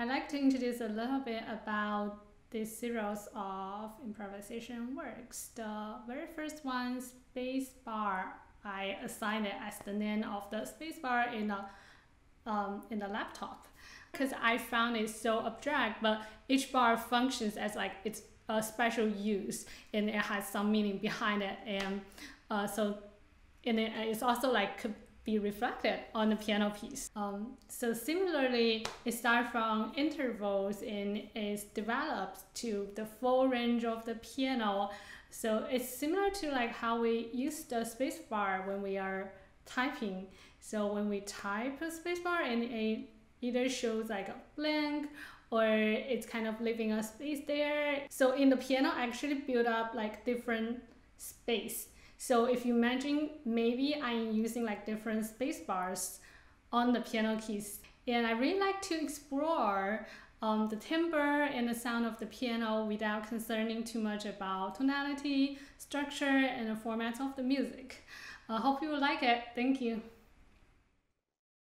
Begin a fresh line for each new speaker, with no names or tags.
I'd like to introduce a little bit about this series of improvisation works. The very first one, space bar, I assigned it as the name of the space bar in the, um, in the laptop because I found it so abstract, but each bar functions as like it's a special use and it has some meaning behind it. And uh, so and it, it's also like be reflected on the piano piece. Um, so similarly, it starts from intervals and is developed to the full range of the piano. So it's similar to like how we use the spacebar when we are typing. So when we type a spacebar and it either shows like a blank or it's kind of leaving a space there. So in the piano, actually build up like different space so if you imagine maybe I'm using like different space bars on the piano keys and I really like to explore um, the timbre and the sound of the piano without concerning too much about tonality, structure, and the format of the music. I hope you will like it. Thank you.